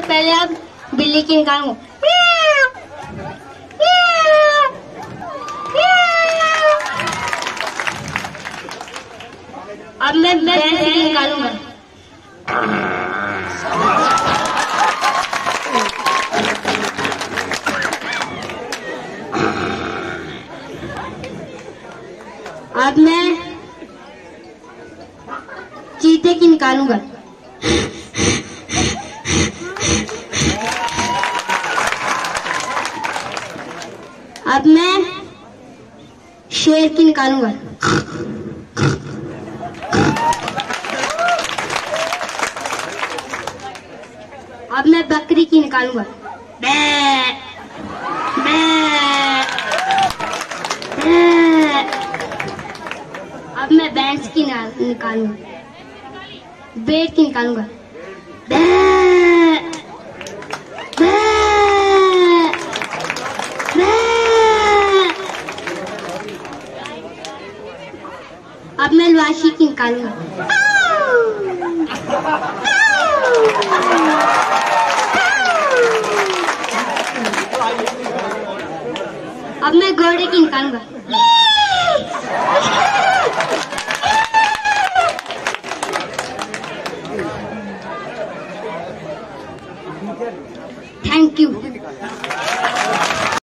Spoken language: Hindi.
सबसे पहले आप बिल्ली की निकालूँगा अब मैं भैंस की निकालूँगा अब मैं चीते की निकालूँगा। अब मैं शेर की निकालूँगा। अब मैं बकरी की निकालूँगा। बै। अब मैं बैंस की निकालूँगा। बेट की निकालूँगा। अब मैं लवाशी की निकालूँगी। अब मैं घोड़े की निकालूँगा। Thank you